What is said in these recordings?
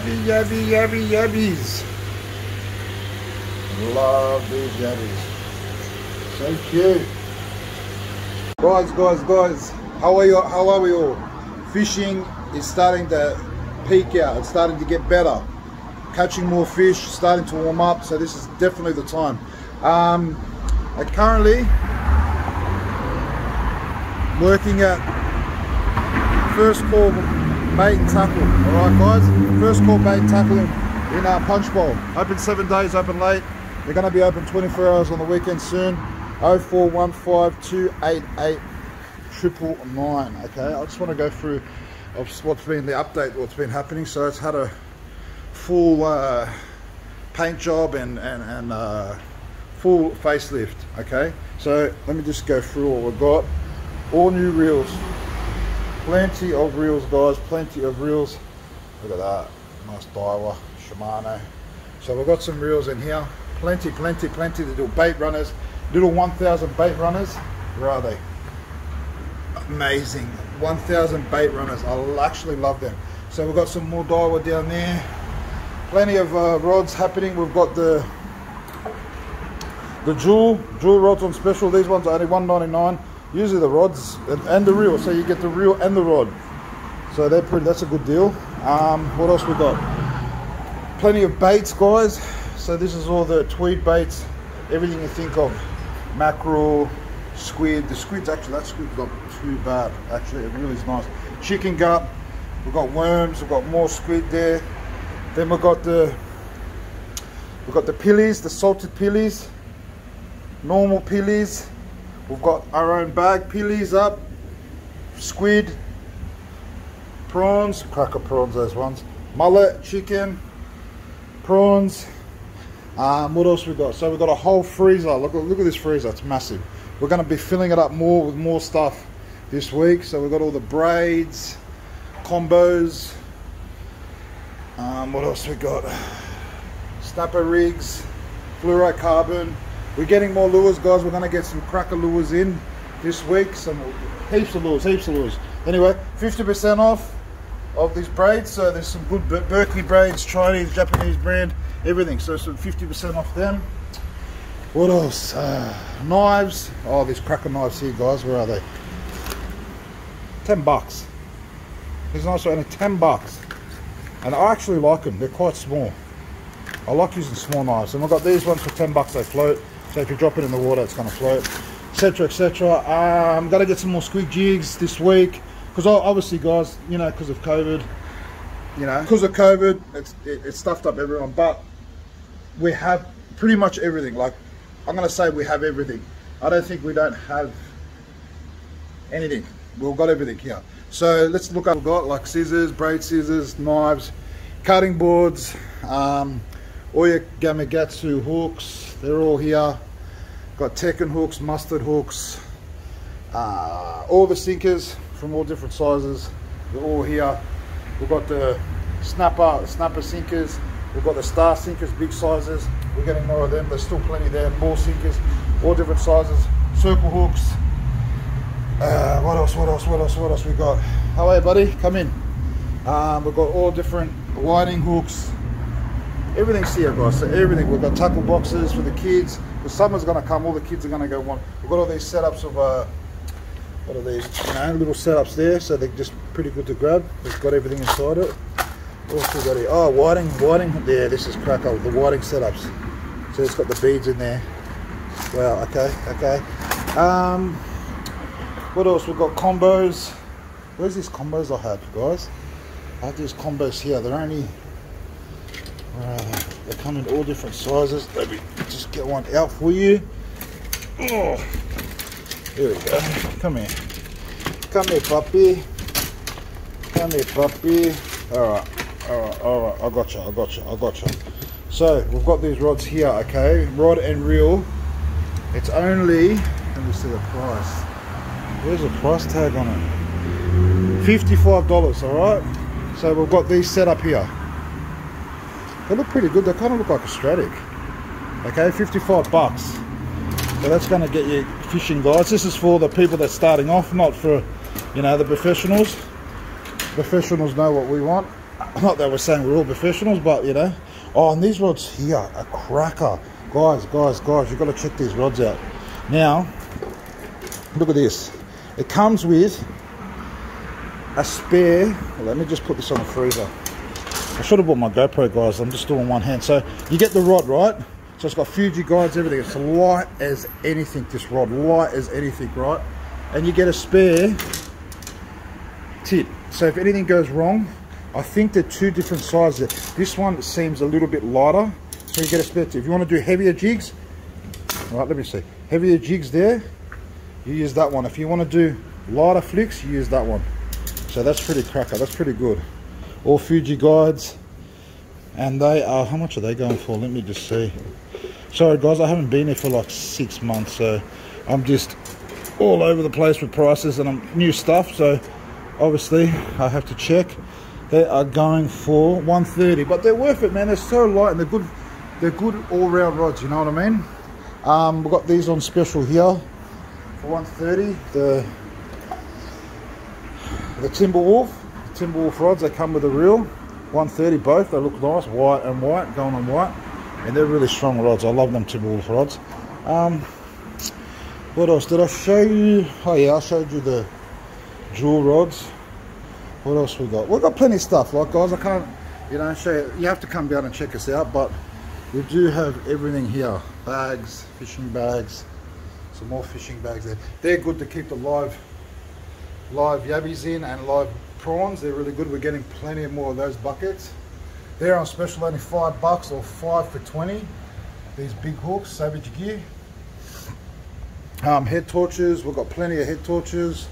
yabby, yabby, yabby, yabbies. Love these yabbies. So cute. Guys, guys, guys, how are you? How are we all? Fishing is starting to peak out. It's starting to get better. Catching more fish, starting to warm up. So this is definitely the time. Um, I currently working at first call bait and tackle. All right, guys. First call bait and tackle in, our Punchbowl. Open seven days, open late. They're going to be open 24 hours on the weekend soon. 0415 triple nine. Okay, I just want to go through of what's been the update, what's been happening. So it's had a full uh, paint job and and, and uh, full facelift. Okay, so let me just go through what we've got. All new reels, plenty of reels, guys. Plenty of reels. Look at that, nice Daiwa Shimano. So we've got some reels in here. Plenty, plenty, plenty to do. Bait runners, little 1000 bait runners. Where are they? Amazing. 1000 bait runners. I actually love them. So we've got some more Daiwa down there. Plenty of uh, rods happening. We've got the the jewel jewel rods on special. These ones are only 199. Usually the rods and, and, the reel, so you get the reel and the rod. So they're pretty. That's a good deal. Um, what else we got? Plenty of baits, guys. So this is all the tweed baits, everything you think of, mackerel, squid. The squid's actually that squid's not too bad. Actually, it really is nice. Chicken gut. We've got worms. We've got more squid there. Then we've got the we've got the pillies, the salted pillies, normal pillies. We've got our own bag pillies up, squid, prawns, cracker prawns. Those ones. Mullet, chicken, prawns. Um, what else we got? So we've got a whole freezer. Look, look at this freezer. It's massive. We're going to be filling it up more with more stuff this week. So we've got all the braids, combos. Um, what else we got? Snapper rigs, fluorocarbon. We're getting more lures, guys. We're going to get some cracker lures in this week. Some heaps of lures, heaps of lures. Anyway, 50% off of these braids. So there's some good Berkley braids, Chinese, Japanese brand, everything. So some 50% off them. What else? Uh, knives. Oh, these cracker knives here, guys. Where are they? 10 bucks. These knives are only 10 bucks. And I actually like them. They're quite small. I like using small knives. And I've got these ones for 10 bucks. They float. So if you drop it in the water, it's going to float. Etc. Etc. I'm going to get some more squid jigs this week because obviously guys you know because of covid you know because of covid it's it, stuffed up everyone but we have pretty much everything like i'm gonna say we have everything i don't think we don't have anything we've got everything here so let's look up we've got like scissors braid scissors knives cutting boards um oya gamakatsu hooks they're all here got tekken hooks Mustad hooks uh, all the sinkers from all different sizes. They're all here. We've got the snapper, snapper sinkers. We've got the star sinkers, big sizes. We're getting more of them. There's still plenty there. More sinkers, all different sizes. Circle hooks. Uh, what else? What else? What else? What else we got? How are you, buddy? Come in. Um, we've got all different whiting hooks. Everything's here, guys. So everything. We've got tackle boxes for the kids. The summer's gonna come. All the kids are gonna go want. We've got all these setups of. Uh, what are these? You know, little setups there. So they're just pretty good to grab. It's got everything inside it. Also got it. Oh whiting whiting. Yeah this is cracker the whiting setups. So it's got the beads in there. Wow okay okay. Um what else? We've got combos. Where's these combos i had guys? I have these combos here. They're only uh, they come in all different sizes let me just get one out for you oh here we go. Come here. Come here, puppy. Come here, puppy. Alright, alright, alright. I got you, I got you, I got you. So, we've got these rods here, okay? Rod and reel. It's only, let me see the price. Where's the price tag on it? $55, alright? So, we've got these set up here. They look pretty good. They kind of look like a Stradic. Okay, 55 bucks. So that's going to get you fishing guys. This is for the people that's starting off, not for, you know, the professionals. Professionals know what we want. not that we're saying we're all professionals, but you know. Oh, and these rods here are cracker. Guys, guys, guys, you've got to check these rods out. Now, look at this. It comes with a spare. Well, let me just put this on the freezer. I should have bought my GoPro, guys. I'm just doing one hand. So you get the rod, right? So it's got Fuji guides, everything. It's light as anything, this rod. Light as anything, right? And you get a spare tip. So if anything goes wrong, I think they're two different sizes. This one seems a little bit lighter, so you get a spare tip. If you want to do heavier jigs, right, let me see. Heavier jigs there, you use that one. If you want to do lighter flicks, you use that one. So that's pretty cracker, that's pretty good. All Fuji guides, and they are, how much are they going for? Let me just see. Sorry guys, I haven't been here for like six months, so I'm just all over the place with prices and I'm new stuff, so obviously I have to check. They are going for 130, but they're worth it, man. They're so light and they're good. They're good all-round rods. You know what I mean? Um, we've got these on special here for 130. The the Timberwolf, Timberwolf rods. They come with a reel. 130 both. They look nice, white and white, going on white, and they're really strong rods. I love them Timberwolf rods. Um, what else did I show you? Oh yeah, I showed you the jewel rods. What else we got? We've got plenty of stuff. Like guys, I can't, you know, show you. You have to come down and check us out. But we do have everything here. Bags, fishing bags, some more fishing bags there. They're good to keep the live, live yabbies in and live prawns. They're really good. We're getting plenty more of those buckets. They're on special only five bucks or five for 20. These big hooks, Savage Gear. Um, head torches, we've got plenty of head torches.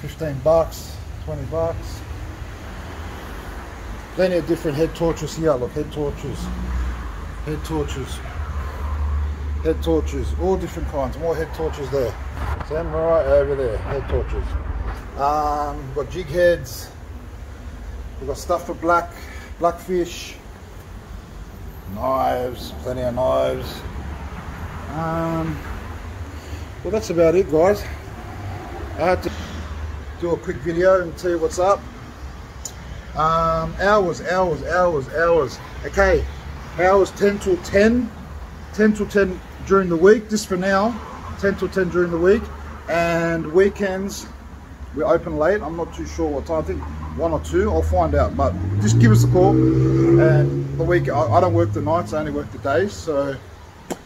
15 bucks, 20 bucks. Plenty of different head torches here. Look, head torches, head torches, head torches, all different kinds. More head torches there. Samurai over there, head torches. Um, we've got jig heads. We've got stuff for black, blackfish. Knives, plenty of knives. Um, well, that's about it, guys. I had to do a quick video and tell you what's up. Um, hours, hours, hours, hours. Okay, hours 10 till 10. 10 till 10 during the week, just for now. 10 till 10 during the week. And weekends, we open late. I'm not too sure what time. I think one or two. I'll find out. But just give us a call. And the week, I, I don't work the nights. I only work the days. So if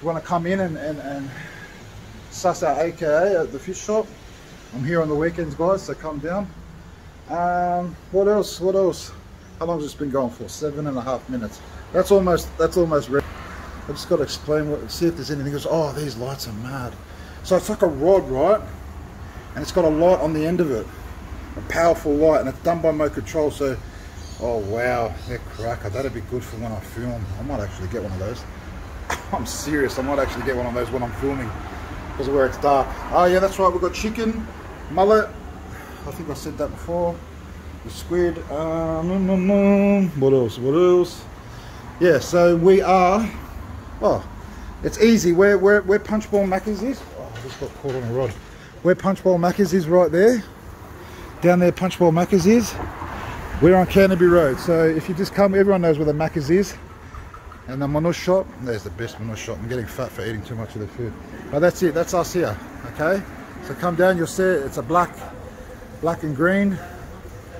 you want to come in and, and, and suss out AKA at the fish shop, I'm here on the weekends, guys, so come down. Um, what else? What else? How long has this been going for? Seven and a half minutes. That's almost. That's almost ready. I just got to explain what. See if there's anything. Goes. Oh, these lights are mad. So it's like a rod, right? And it's got a light on the end of it, a powerful light, and it's done by Mo Control. So, oh wow, they're cracker. That'd be good for when I film. I might actually get one of those. I'm serious. I might actually get one of those when I'm filming because of where it's dark. Oh yeah, that's right. We've got chicken mullet. I think I said that before. The squid. Um, what else? What else? Yeah, so we are. Oh, it's easy. Where where where Punchbowl Macca's is? Oh, I just got caught on a rod. Where Punchbowl Macca's is right there. Down there, Punchbowl Macca's is. We're on Canterbury Road. So if you just come, everyone knows where the Macca's is. And the Manus shop, there's the best Manus shop. I'm getting fat for eating too much of the food. But that's it, that's us here, okay? So come down, you'll see it. It's a black, black and green,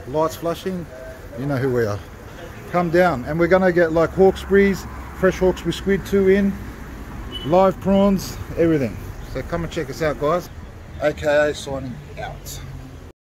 lights flashing. You know who we are. Come down, and we're gonna get like Hawkesbury's, fresh Hawkesbury squid two in, live prawns, everything. So come and check us out, guys. AKA signing out.